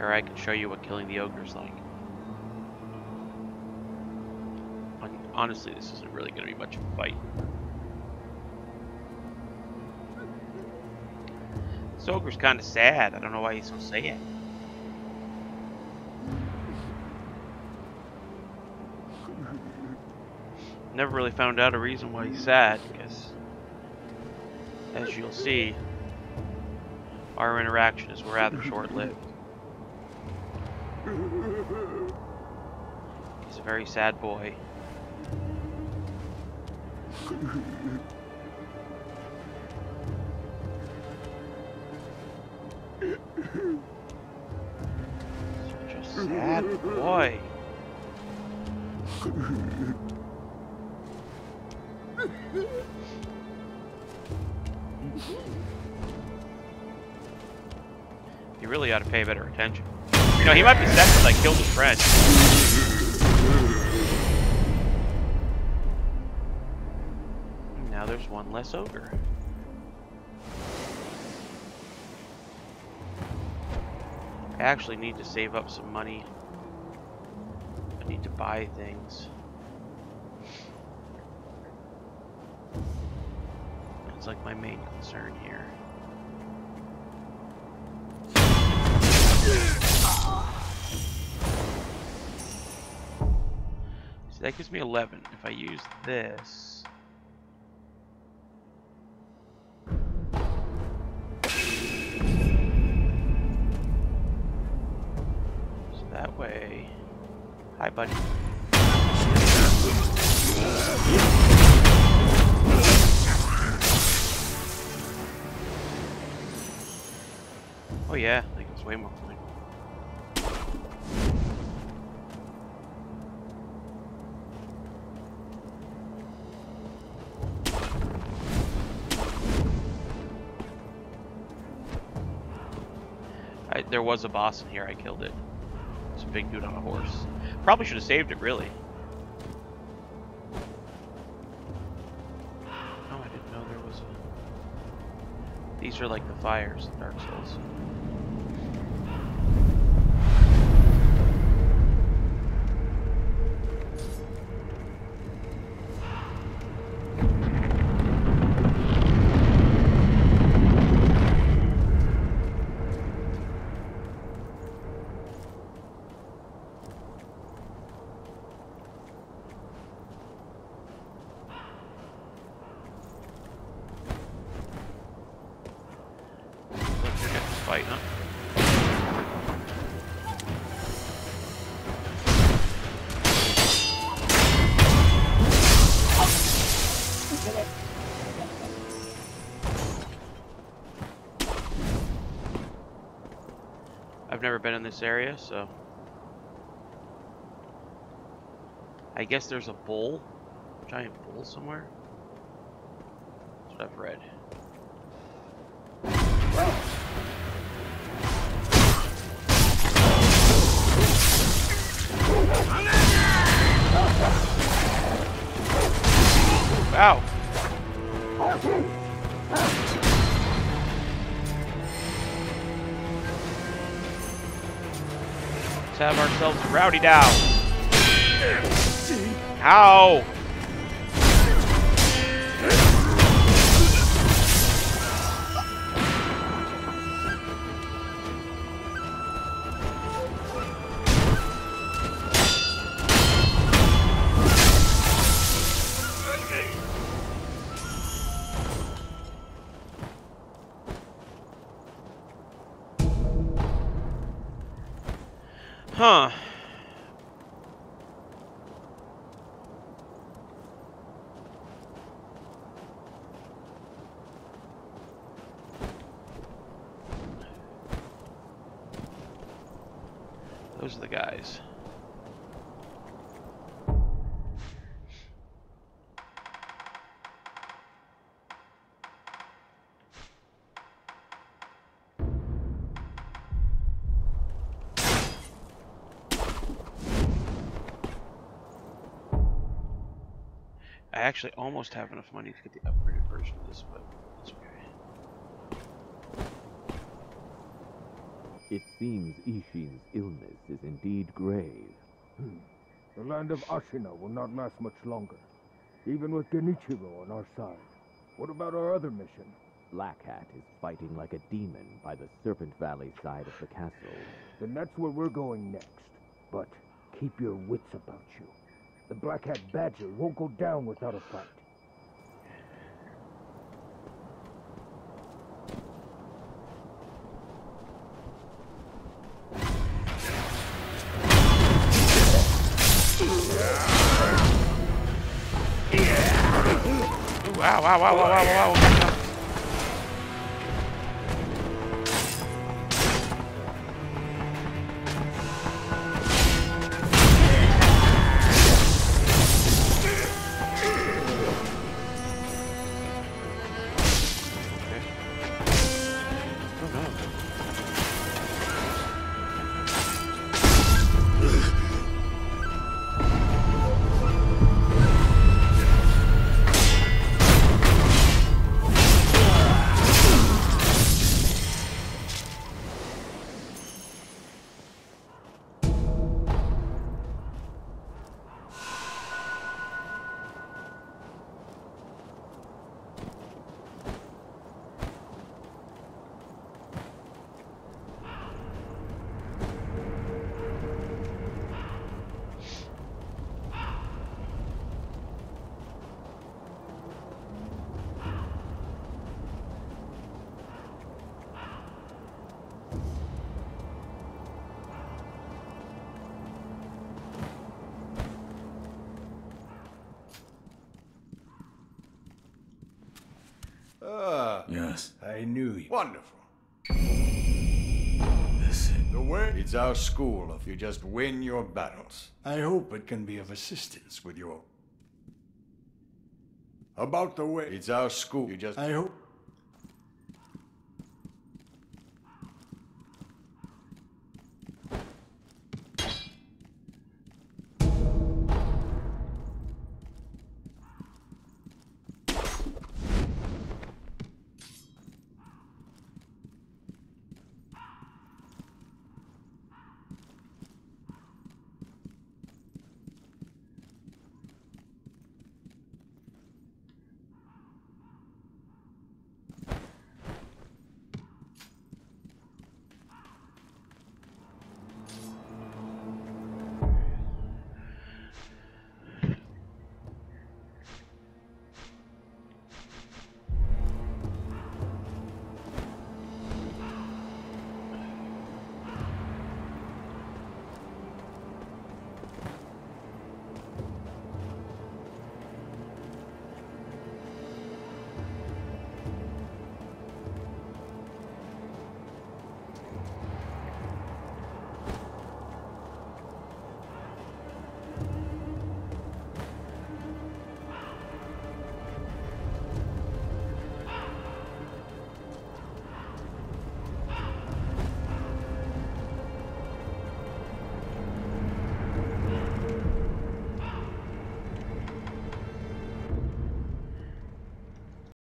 Here I can show you what killing the ogre's like. Honestly, this isn't really going to be much of a fight. This ogre's kind of sad. I don't know why he's so sad. Never really found out a reason why he's sad, because as you'll see, our interaction is rather short-lived. He's a very sad boy. Such a sad boy. You really ought to pay better attention. You know, he might be sad because I killed his friend. Now there's one less ogre. I actually need to save up some money. I need to buy things. That's like my main concern here. So that gives me 11. If I use this... So that way... Hi, buddy. Oh yeah, think it's way more there was a boss in here, I killed it. It's a big dude on a horse. Probably should have saved it, really. Oh, I didn't know there was a... These are like the fires in Dark Souls. Fight? I've never been in this area, so I guess there's a bull, giant bull somewhere. That's what I've read. Have ourselves rowdy down. Ow! Huh. Those are the guys. I actually almost have enough money to get the upgraded version of this, but it's okay. It seems Ishin's illness is indeed grave. Hmm. The land of Ashina will not last much longer, even with Genichiro on our side. What about our other mission? Black Hat is fighting like a demon by the Serpent Valley side of the castle. Then that's where we're going next. But keep your wits about you. The Black Hat Badger won't go down without a fight. Wow, wow, wow, wow, wow, wow, Yes. I knew you. Wonderful. This The way it's our school if you just win your battles. I hope it can be of assistance with your. About the way it's our school. You just. I hope.